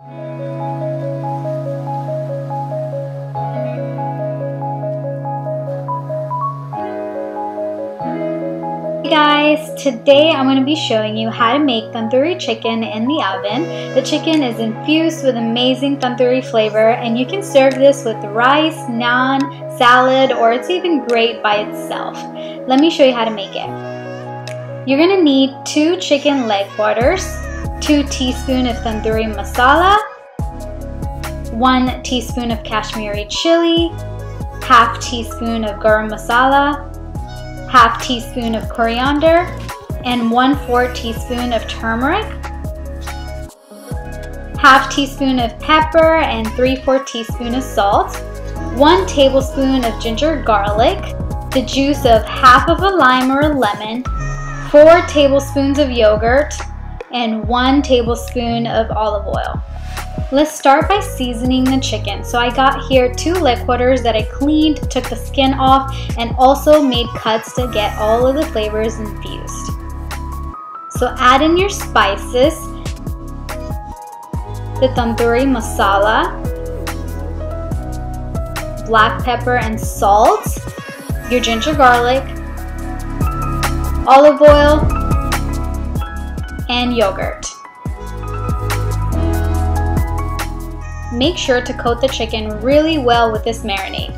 Hey guys, today I'm going to be showing you how to make tandoori chicken in the oven. The chicken is infused with amazing tandoori flavor and you can serve this with rice, naan, salad, or it's even great by itself. Let me show you how to make it. You're going to need two chicken leg quarters, 2 teaspoons of tandoori masala, 1 teaspoon of Kashmiri chili, half teaspoon of garam masala, half teaspoon of coriander, and 1 4 teaspoon of turmeric, half teaspoon of pepper and 3 4 teaspoon of salt, 1 tablespoon of ginger garlic, the juice of half of a lime or a lemon, 4 tablespoons of yogurt, and 1 tablespoon of olive oil. Let's start by seasoning the chicken. So I got here two leg quarters that I cleaned, took the skin off, and also made cuts to get all of the flavors infused. So add in your spices, the tandoori masala, black pepper and salt, your ginger garlic, olive oil, and yogurt. make sure to coat the chicken really well with this marinade.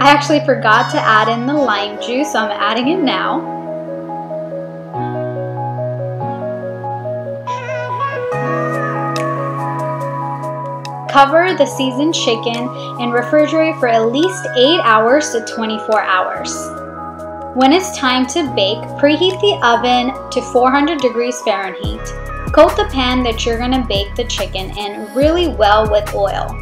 I actually forgot to add in the lime juice, so I'm adding it now. Cover the seasoned chicken and refrigerate for at least 8 hours to 24 hours. When it's time to bake, preheat the oven to 400 degrees Fahrenheit. Coat the pan that you're gonna bake the chicken in really well with oil.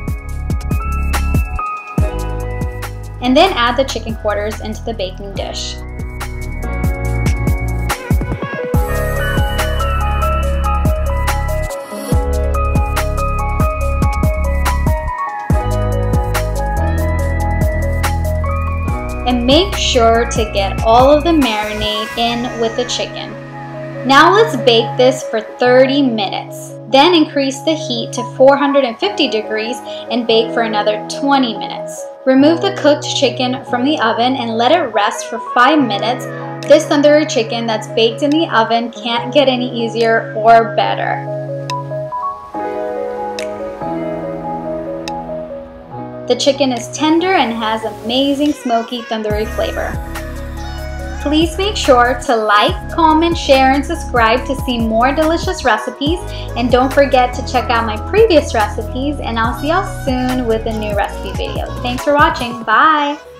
And then add the chicken quarters into the baking dish. And make sure to get all of the marinade in with the chicken. Now let's bake this for 30 minutes. Then increase the heat to 450 degrees and bake for another 20 minutes. Remove the cooked chicken from the oven and let it rest for 5 minutes. This tandoori chicken that's baked in the oven can't get any easier or better. The chicken is tender and has amazing smoky tandoori flavor. Please make sure to like, comment, share, and subscribe to see more delicious recipes. And don't forget to check out my previous recipes and I'll see y'all soon with a new recipe video. Thanks for watching. Bye!